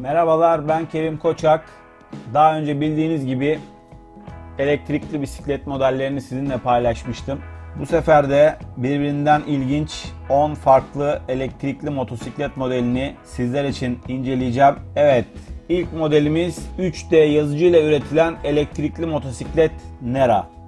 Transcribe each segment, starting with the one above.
Merhabalar ben Kerim Koçak. Daha önce bildiğiniz gibi elektrikli bisiklet modellerini sizinle paylaşmıştım. Bu sefer de birbirinden ilginç 10 farklı elektrikli motosiklet modelini sizler için inceleyeceğim. Evet, ilk modelimiz 3D yazıcı ile üretilen elektrikli motosiklet Nera.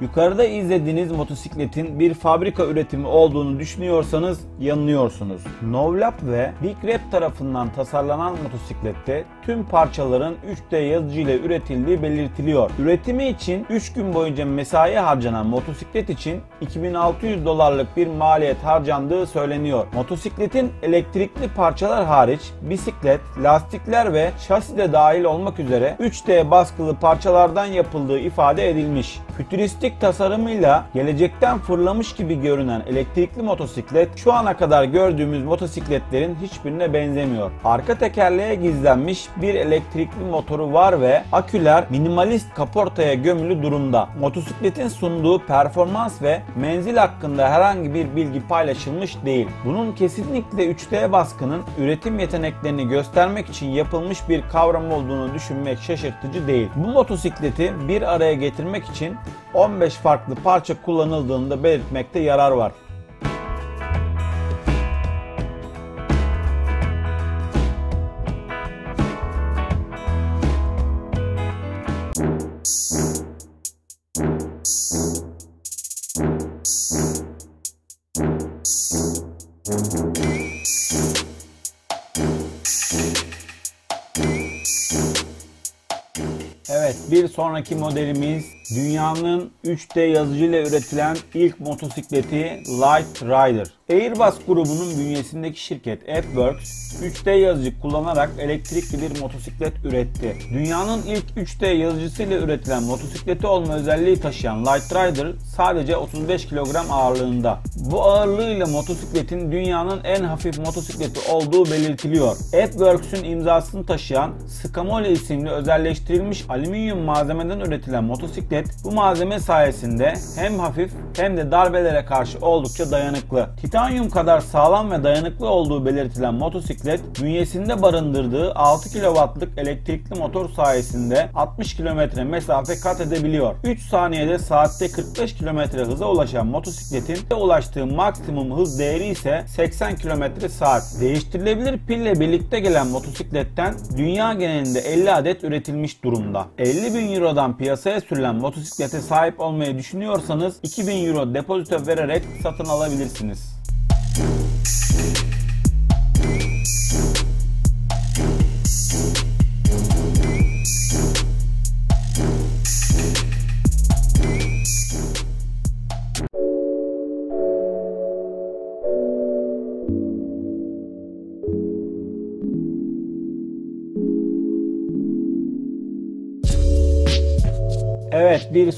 Yukarıda izlediğiniz motosikletin bir fabrika üretimi olduğunu düşünüyorsanız yanılıyorsunuz. Novlab ve Big Rep tarafından tasarlanan motosiklette tüm parçaların 3D yazıcı ile üretildiği belirtiliyor. Üretimi için 3 gün boyunca mesai harcanan motosiklet için 2600 dolarlık bir maliyet harcandığı söyleniyor. Motosikletin elektrikli parçalar hariç bisiklet, lastikler ve şasi de dahil olmak üzere 3D baskılı parçalardan yapıldığı ifade edilmiş. Fütüristik tasarımıyla gelecekten fırlamış gibi görünen elektrikli motosiklet şu ana kadar gördüğümüz motosikletlerin hiçbirine benzemiyor. Arka tekerleğe gizlenmiş bir elektrikli motoru var ve aküler minimalist kaportaya gömülü durumda. Motosikletin sunduğu performans ve menzil hakkında herhangi bir bilgi paylaşılmış değil. Bunun kesinlikle 3D baskının üretim yeteneklerini göstermek için yapılmış bir kavram olduğunu düşünmek şaşırtıcı değil. Bu motosikleti bir araya getirmek için 15 farklı parça kullanıldığını da belirtmekte yarar var. Evet bir sonraki modelimiz dünyanın 3D yazıcıyla üretilen ilk motosikleti Light Rider. Airbus grubunun bünyesindeki şirket AppWorks 3D yazıcı kullanarak elektrikli bir motosiklet üretti. Dünyanın ilk 3D yazıcısıyla üretilen motosikleti olma özelliği taşıyan Light Rider sadece 35 kilogram ağırlığında. Bu ağırlığıyla motosikletin dünyanın en hafif motosikleti olduğu belirtiliyor. AppWorks'ün imzasını taşıyan Scamoli isimli özelleştirilmiş alüminyum malzemeden üretilen motosiklet bu malzeme sayesinde hem hafif hem de darbelere karşı oldukça dayanıklı. Titanyum kadar sağlam ve dayanıklı olduğu belirtilen motosiklet bünyesinde barındırdığı 6 kW'lık elektrikli motor sayesinde 60 km mesafe kat edebiliyor. 3 saniyede saatte 45 km hıza ulaşan motosikletin ulaştığı maksimum hız değeri ise 80 km saat. Değiştirilebilir pille birlikte gelen motosikletten dünya genelinde 50 adet üretilmiş durumda. 50 bin Euro'dan piyasaya sürülen motosiklete sahip olmayı düşünüyorsanız 2000 Euro depozito vererek satın alabilirsiniz.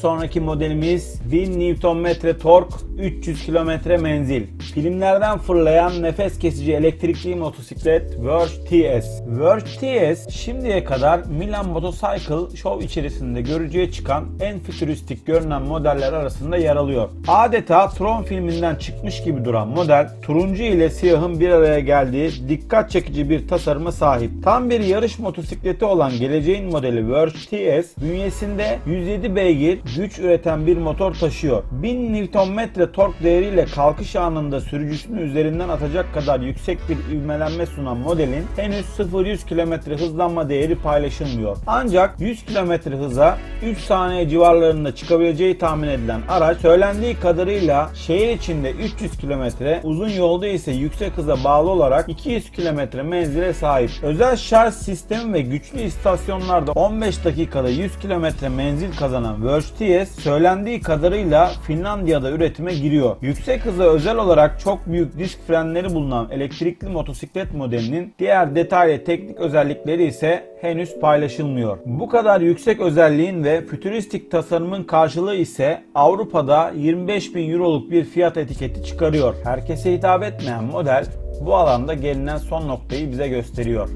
Sonraki modelimiz 1000 Nm tork 300 km menzil. Filmlerden fırlayan nefes kesici elektrikli motosiklet Verge TS. Verge TS şimdiye kadar Milan Motorcycle Show içerisinde görücüye çıkan en fütüristik görünen modeller arasında yer alıyor. Adeta Tron filminden çıkmış gibi duran model turuncu ile siyahın bir araya geldiği dikkat çekici bir tasarıma sahip. Tam bir yarış motosikleti olan geleceğin modeli Verge TS bünyesinde 107 beygir güç üreten bir motor taşıyor. 1000 Nm tork değeriyle kalkış anında sürücüsünün üzerinden atacak kadar yüksek bir ivmelenme sunan modelin henüz 0-100 km hızlanma değeri paylaşılmıyor. Ancak 100 km hıza 3 saniye civarlarında çıkabileceği tahmin edilen araç söylendiği kadarıyla şehir içinde 300 km, uzun yolda ise yüksek hıza bağlı olarak 200 km menzile sahip. Özel şarj sistemi ve güçlü istasyonlarda 15 dakikada 100 km menzil kazanan Verge söylendiği kadarıyla Finlandiya'da üretime giriyor. Yüksek hıza özel olarak çok büyük disk frenleri bulunan elektrikli motosiklet modelinin diğer detaylı teknik özellikleri ise henüz paylaşılmıyor. Bu kadar yüksek özelliğin ve fütüristik tasarımın karşılığı ise Avrupa'da 25 bin euroluk bir fiyat etiketi çıkarıyor. Herkese hitap etmeyen model bu alanda gelinen son noktayı bize gösteriyor.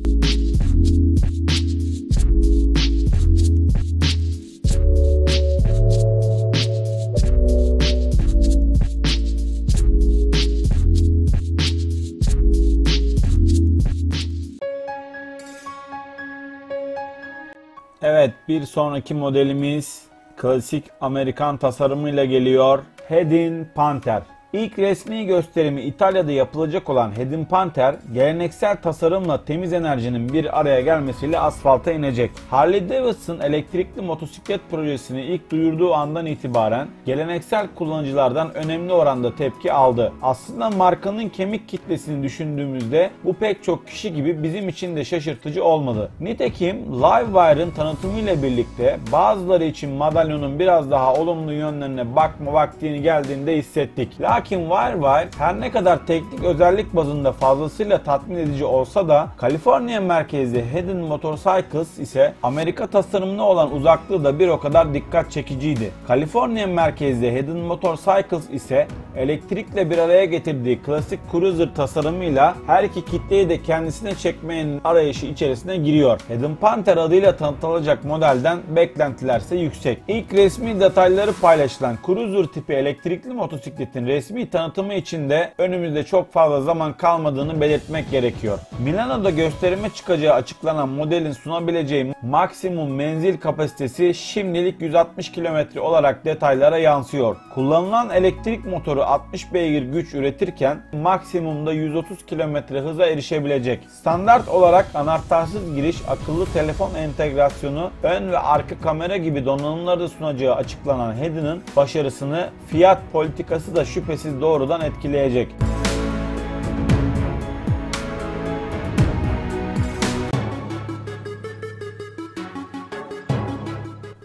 Evet bir sonraki modelimiz klasik Amerikan tasarımıyla geliyor. Hedin Panther. İlk resmi gösterimi İtalya'da yapılacak olan Hedin Panther, geleneksel tasarımla temiz enerjinin bir araya gelmesiyle asfalta inecek. Harley Davidson elektrikli motosiklet projesini ilk duyurduğu andan itibaren geleneksel kullanıcılardan önemli oranda tepki aldı. Aslında markanın kemik kitlesini düşündüğümüzde bu pek çok kişi gibi bizim için de şaşırtıcı olmadı. Nitekim Livewire'ın tanıtımıyla birlikte bazıları için madalyonun biraz daha olumlu yönlerine bakma vaktini geldiğinde hissettik. Lakin Lakin Wirewire her ne kadar teknik özellik bazında fazlasıyla tatmin edici olsa da Kaliforniya merkezli Hedin Motorcycles ise Amerika tasarımına olan uzaklığı da bir o kadar dikkat çekiciydi. Kaliforniya merkezli Hedin Motorcycles ise elektrikle bir araya getirdiği klasik cruiser tasarımıyla her iki kitleyi de kendisine çekmenin arayışı içerisine giriyor. Hedin Panther adıyla tanıtılacak modelden beklentiler ise yüksek. İlk resmi detayları paylaşılan cruiser tipi elektrikli motosikletin resmi resmi tanıtımı için de önümüzde çok fazla zaman kalmadığını belirtmek gerekiyor. Milano'da gösterime çıkacağı açıklanan modelin sunabileceği maksimum menzil kapasitesi şimdilik 160 km olarak detaylara yansıyor. Kullanılan elektrik motoru 60 beygir güç üretirken maksimumda 130 km hıza erişebilecek. Standart olarak anahtarsız giriş, akıllı telefon entegrasyonu, ön ve arka kamera gibi donanımları da sunacağı açıklanan Hedin'in başarısını fiyat politikası da şüphesiz sizi doğrudan etkileyecek.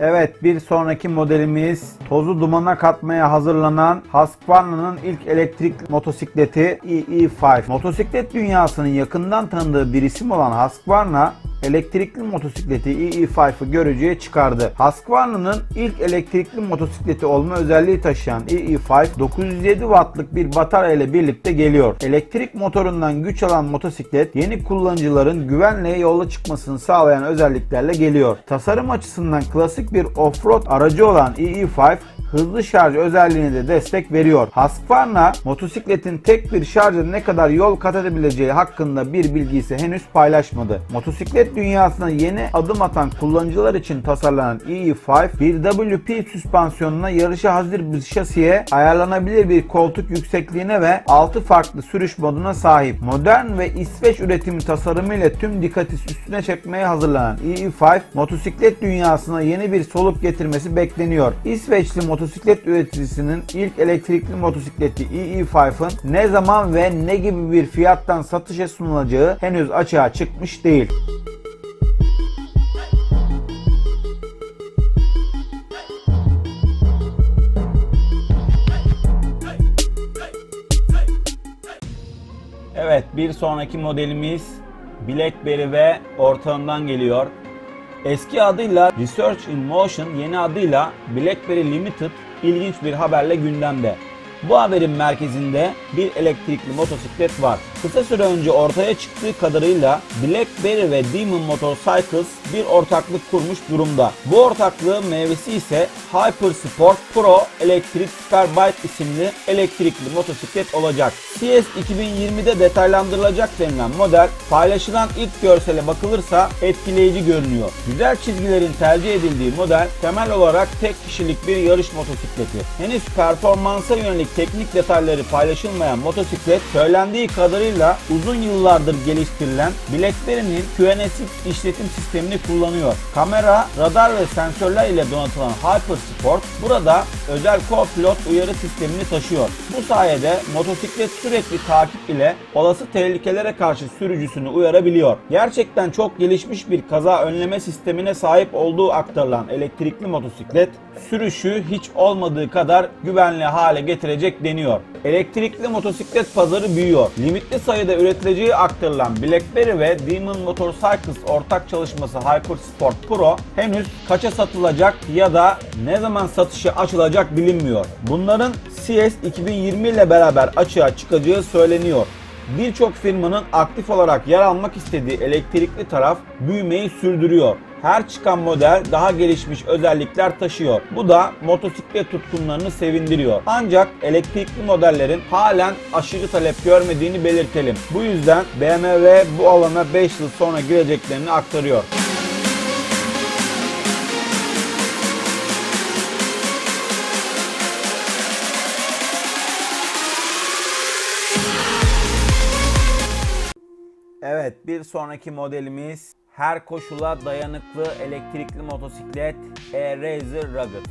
Evet bir sonraki modelimiz tozu dumana katmaya hazırlanan Husqvarna'nın ilk elektrik motosikleti EE5. Motosiklet dünyasının yakından tanıdığı bir isim olan Husqvarna elektrikli motosikleti EE5'ı görücüye çıkardı. Husqvarna'nın ilk elektrikli motosikleti olma özelliği taşıyan EE5 907 wattlık bir batarya ile birlikte geliyor. Elektrik motorundan güç alan motosiklet yeni kullanıcıların güvenle yola çıkmasını sağlayan özelliklerle geliyor. Tasarım açısından klasik bir off-road aracı olan EE5 hızlı şarj özelliğine de destek veriyor. Husqvarna motosikletin tek bir şarjda ne kadar yol kat edebileceği hakkında bir bilgi ise henüz paylaşmadı. Motosiklet dünyasına yeni adım atan kullanıcılar için tasarlanan EE5 bir WP süspansiyonuna yarışa hazır bir şasiye, ayarlanabilir bir koltuk yüksekliğine ve 6 farklı sürüş moduna sahip. Modern ve İsveç üretimi tasarımıyla tüm dikkati üstüne çekmeye hazırlanan EE5 motosiklet dünyasına yeni bir soluk getirmesi bekleniyor. İsveçli motosiklet motosiklet üreticisinin ilk elektrikli motosikleti EE5'ın ne zaman ve ne gibi bir fiyattan satışa sunulacağı henüz açığa çıkmış değil. Evet bir sonraki modelimiz BlackBerry ve ortağından geliyor. Eski adıyla Research in Motion, yeni adıyla BlackBerry Limited ilginç bir haberle gündemde. Bu haberin merkezinde bir elektrikli motosiklet var. Kısa süre önce ortaya çıktığı kadarıyla BlackBerry ve Demon Motorcycles bir ortaklık kurmuş durumda. Bu ortaklığın meyvesi ise Hypersport Pro Electric Superbike isimli elektrikli motosiklet olacak. CS 2020'de detaylandırılacak denilen model paylaşılan ilk görsele bakılırsa etkileyici görünüyor. Güzel çizgilerin tercih edildiği model temel olarak tek kişilik bir yarış motosikleti. Henüz performansa yönelik teknik detayları paylaşılmayan motosiklet söylendiği kadarıyla uzun yıllardır geliştirilen BlackBerry'nin QNSX işletim sistemini kullanıyor. Kamera, radar ve sensörler ile donatılan HyperSport burada özel co-pilot uyarı sistemini taşıyor. Bu sayede motosiklet sürekli takip ile olası tehlikelere karşı sürücüsünü uyarabiliyor. Gerçekten çok gelişmiş bir kaza önleme sistemine sahip olduğu aktarılan elektrikli motosiklet sürüşü hiç olmadığı kadar güvenli hale getirecek deniyor. Elektrikli motosiklet pazarı büyüyor. Limitli sayıda üretileceği aktarılan BlackBerry ve Demon Motorcycles ortak çalışması HyperSport Pro henüz kaça satılacak ya da ne zaman satışa açılacak bilinmiyor. Bunların CS 2020 ile beraber açığa çıkacağı söyleniyor birçok firmanın aktif olarak yer almak istediği elektrikli taraf büyümeyi sürdürüyor her çıkan model daha gelişmiş özellikler taşıyor. Bu da motosiklet tutkunlarını sevindiriyor. Ancak elektrikli modellerin halen aşırı talep görmediğini belirtelim. Bu yüzden BMW bu alana 5 yıl sonra gireceklerini aktarıyor. Evet bir sonraki modelimiz her koşula dayanıklı elektrikli motosiklet E-Razer Rugged.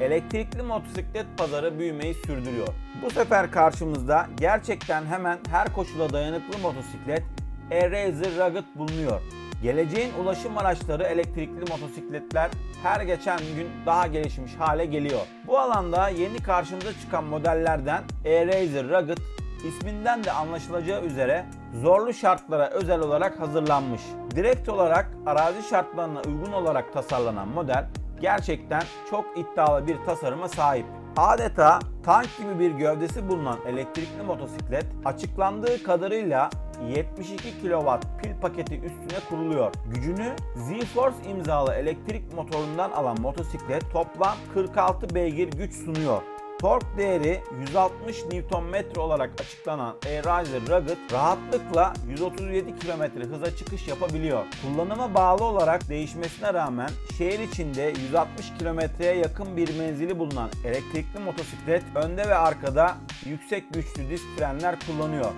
Elektrikli motosiklet pazarı büyümeyi sürdürüyor. Bu sefer karşımızda gerçekten hemen her koşula dayanıklı motosiklet E-Razer Rugged bulunuyor. Geleceğin ulaşım araçları elektrikli motosikletler her geçen gün daha gelişmiş hale geliyor. Bu alanda yeni karşımıza çıkan modellerden E-Razer Rugged isminden de anlaşılacağı üzere zorlu şartlara özel olarak hazırlanmış. Direkt olarak arazi şartlarına uygun olarak tasarlanan model gerçekten çok iddialı bir tasarıma sahip. Adeta tank gibi bir gövdesi bulunan elektrikli motosiklet açıklandığı kadarıyla 72 kW pil paketi üstüne kuruluyor. Gücünü Z-Force imzalı elektrik motorundan alan motosiklet toplam 46 beygir güç sunuyor. Tork değeri 160 Nm olarak açıklanan A-Riser Rugged rahatlıkla 137 km hıza çıkış yapabiliyor. Kullanıma bağlı olarak değişmesine rağmen şehir içinde 160 kilometreye yakın bir menzili bulunan elektrikli motosiklet önde ve arkada yüksek güçlü disk frenler kullanıyor.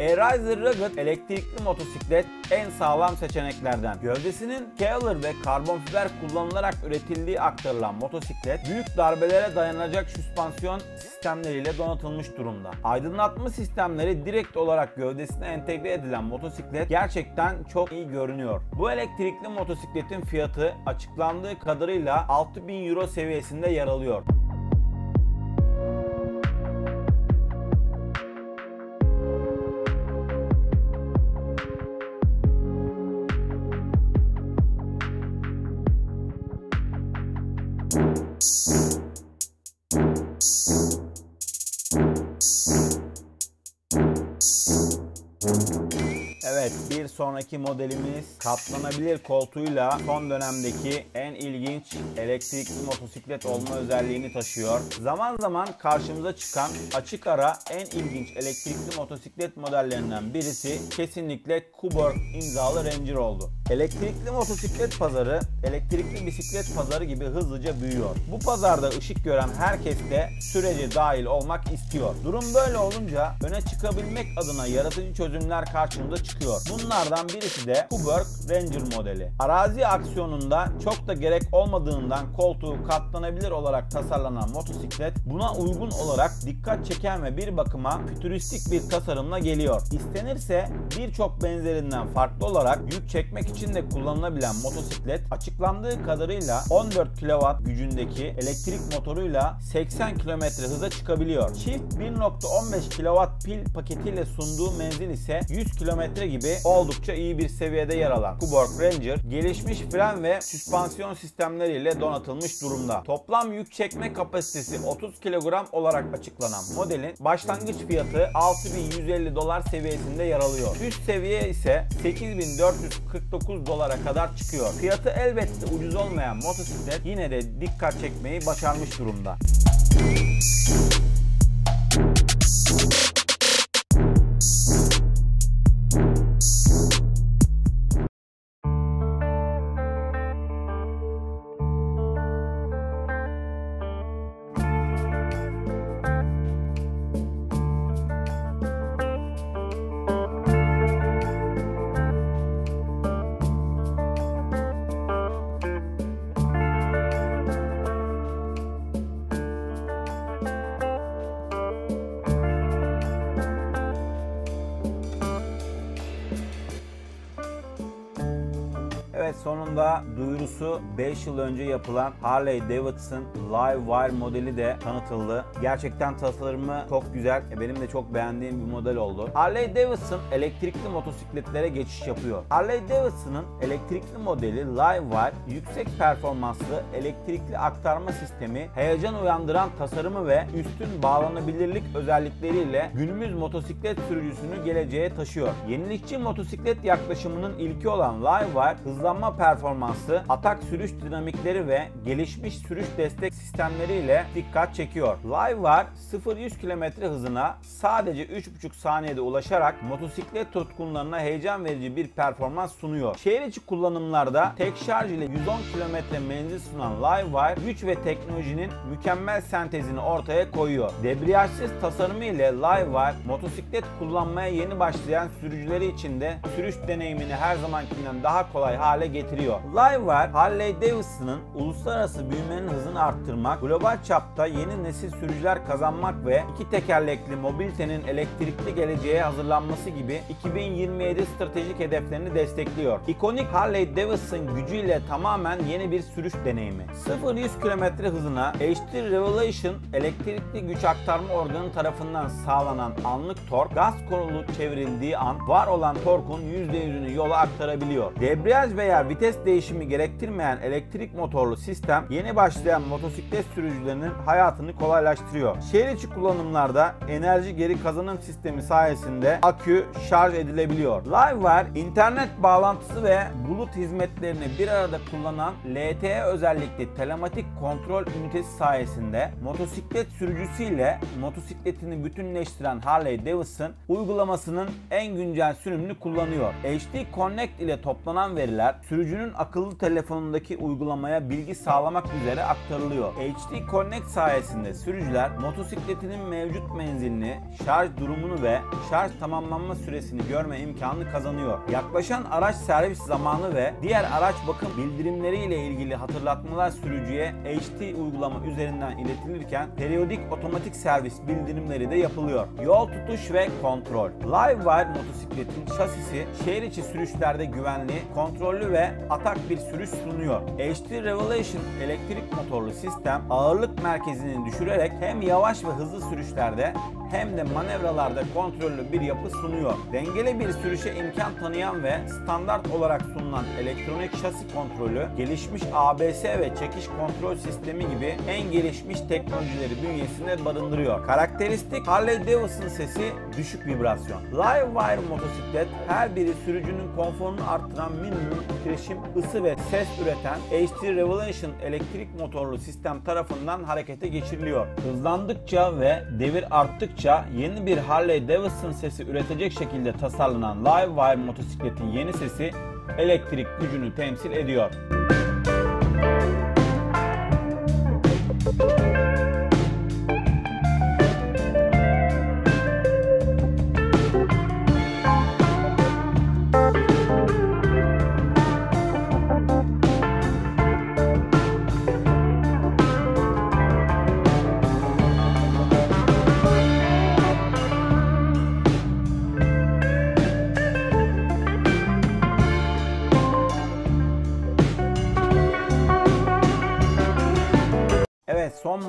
A-Riser Rugged elektrikli motosiklet en sağlam seçeneklerden. Gövdesinin Kevlar ve karbon fiber kullanılarak üretildiği aktarılan motosiklet büyük darbelere dayanacak süspansiyon sistemleriyle donatılmış durumda. Aydınlatma sistemleri direkt olarak gövdesine entegre edilen motosiklet gerçekten çok iyi görünüyor. Bu elektrikli motosikletin fiyatı açıklandığı kadarıyla 6000 euro seviyesinde yer alıyor. Sonraki modelimiz katlanabilir koltuğuyla son dönemdeki en ilginç elektrikli motosiklet olma özelliğini taşıyor. Zaman zaman karşımıza çıkan açık ara en ilginç elektrikli motosiklet modellerinden birisi kesinlikle Kuborg imzalı Ranger oldu. Elektrikli motosiklet pazarı elektrikli bisiklet pazarı gibi hızlıca büyüyor. Bu pazarda ışık gören herkes de sürece dahil olmak istiyor. Durum böyle olunca öne çıkabilmek adına yaratıcı çözümler karşımıza çıkıyor. Bunlardan birisi de Kuberg Ranger modeli. Arazi aksiyonunda çok da gerek olmadığından koltuğu katlanabilir olarak tasarlanan motosiklet buna uygun olarak dikkat çeken ve bir bakıma fütüristik bir tasarımla geliyor. İstenirse birçok benzerinden farklı olarak yük çekmek için de kullanılabilen motosiklet açıklandığı kadarıyla 14 kW gücündeki elektrik motoruyla 80 km hıza çıkabiliyor. Çift 1.15 kW pil paketiyle sunduğu menzil ise 100 km gibi oldukça iyi bir seviyede yer alan Kuborg Ranger gelişmiş fren ve süspansiyon sistemleriyle donatılmış durumda. Toplam yük çekme kapasitesi 30 kilogram olarak açıklanan modelin başlangıç fiyatı 6150 dolar seviyesinde yer alıyor. Üst seviye ise 8449 dolara kadar çıkıyor. Fiyatı elbette ucuz olmayan motosiklet yine de dikkat çekmeyi başarmış durumda. Sonunda duyurusu 5 yıl önce yapılan Harley Davidson Live Wire modeli de tanıtıldı. Gerçekten tasarımı çok güzel. E, Benim de çok beğendiğim bir model oldu. Harley Davidson elektrikli motosikletlere geçiş yapıyor. Harley Davidson'ın elektrikli modeli Live Wire yüksek performanslı elektrikli aktarma sistemi, heyecan uyandıran tasarımı ve üstün bağlanabilirlik özellikleriyle günümüz motosiklet sürücüsünü geleceğe taşıyor. Yenilikçi motosiklet yaklaşımının ilki olan Livewire hızlanma hızlanma performansı, atak sürüş dinamikleri ve gelişmiş sürüş destek sistemleriyle dikkat çekiyor. Livewire 0-100 km hızına sadece 3,5 saniyede ulaşarak motosiklet tutkunlarına heyecan verici bir performans sunuyor. Şehir içi kullanımlarda tek şarj ile 110 km menzil sunan Livewire güç ve teknolojinin mükemmel sentezini ortaya koyuyor. Debriyajsız tasarımı ile Livewire motosiklet kullanmaya yeni başlayan sürücüleri için de sürüş deneyimini her zamankinden daha kolay hale getiriyor. Livewire, Harley Davidson'ın uluslararası büyümenin hızını arttırmak, global çapta yeni nesil sürücüler kazanmak ve iki tekerlekli mobilitenin elektrikli geleceğe hazırlanması gibi 2027 stratejik hedeflerini destekliyor. İkonik Harley Davidson gücüyle tamamen yeni bir sürüş deneyimi. 0-100 km hızına HD Revelation elektrikli güç aktarma organı tarafından sağlanan anlık tork, gaz kolu çevrildiği an var olan torkun %100'ünü yola aktarabiliyor. Debriyaj veya vites değişimi gerektirmeyen elektrik motorlu sistem yeni başlayan motosiklet sürücülerinin hayatını kolaylaştırıyor. Şehir içi kullanımlarda enerji geri kazanım sistemi sayesinde akü şarj edilebiliyor. Livewire internet bağlantısı ve bulut hizmetlerini bir arada kullanan LTE özellikli telematik kontrol ünitesi sayesinde motosiklet sürücüsüyle motosikletini bütünleştiren Harley Davidson uygulamasının en güncel sürümünü kullanıyor. HD Connect ile toplanan veriler sürücünün akıllı telefonundaki uygulamaya bilgi sağlamak üzere aktarılıyor. HD Connect sayesinde sürücüler motosikletinin mevcut menzilini, şarj durumunu ve şarj tamamlanma süresini görme imkanı kazanıyor. Yaklaşan araç servis zamanı ve diğer araç bakım bildirimleriyle ilgili hatırlatmalar sürücüye HD uygulama üzerinden iletilirken periyodik otomatik servis bildirimleri de yapılıyor. Yol tutuş ve kontrol. Livewire motosikletin şasisi şehir içi sürüşlerde güvenli, kontrollü ve atak bir sürüş sunuyor. HD Revelation elektrik motorlu sistem ağırlık merkezini düşürerek hem yavaş ve hızlı sürüşlerde hem de manevralarda kontrollü bir yapı sunuyor. Dengeli bir sürüşe imkan tanıyan ve standart olarak sunulan elektronik şasi kontrolü, gelişmiş ABS ve çekiş kontrol sistemi gibi en gelişmiş teknolojileri bünyesinde barındırıyor. Karakteristik Harley Davidson sesi düşük vibrasyon. Livewire motosiklet her biri sürücünün konforunu arttıran minimum titreşim, ısı ve ses üreten HD Revelation elektrik motorlu sistem tarafından harekete geçiriliyor. Hızlandıkça ve devir arttıkça yeni bir Harley Davidson sesi üretecek şekilde tasarlanan Livewire motosikletin yeni sesi elektrik gücünü temsil ediyor.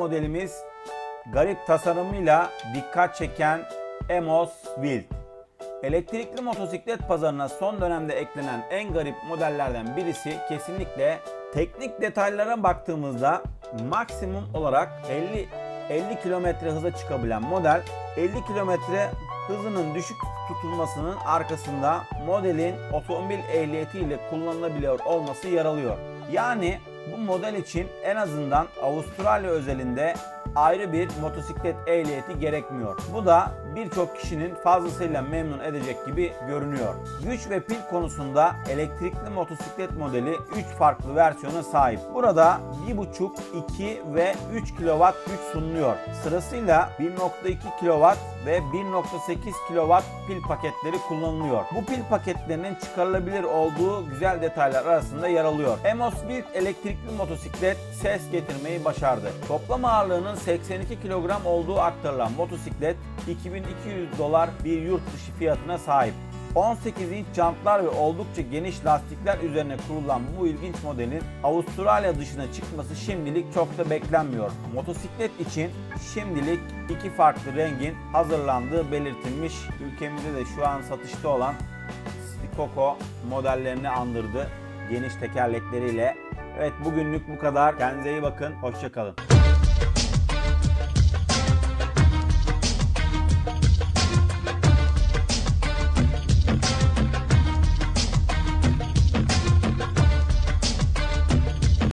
Modelimiz garip tasarımıyla dikkat çeken Emos Wild. Elektrikli motosiklet pazarına son dönemde eklenen en garip modellerden birisi kesinlikle teknik detaylara baktığımızda maksimum olarak 50 50 km hıza çıkabilen model 50 km hızının düşük tutulmasının arkasında modelin otomobil ehliyeti ile kullanılabiliyor olması yer alıyor. Yani bu model için en azından Avustralya özelinde ayrı bir motosiklet ehliyeti gerekmiyor. Bu da birçok kişinin fazlasıyla memnun edecek gibi görünüyor. Güç ve pil konusunda elektrikli motosiklet modeli 3 farklı versiyona sahip. Burada 1.5, 2 ve 3 kW güç sunuluyor. Sırasıyla 1.2 kW ve 1.8 kW pil paketleri kullanılıyor. Bu pil paketlerinin çıkarılabilir olduğu güzel detaylar arasında yer alıyor. Emos Build elektrikli motosiklet ses getirmeyi başardı. Toplam ağırlığının 82 kilogram olduğu aktarılan motosiklet 2200 dolar bir yurt dışı fiyatına sahip. 18 inç jantlar ve oldukça geniş lastikler üzerine kurulan bu ilginç modelin Avustralya dışına çıkması şimdilik çok da beklenmiyor. Motosiklet için şimdilik iki farklı rengin hazırlandığı belirtilmiş. Ülkemizde de şu an satışta olan Sticoco modellerini andırdı geniş tekerlekleriyle. Evet bugünlük bu kadar. Kendinize iyi bakın. Hoşçakalın.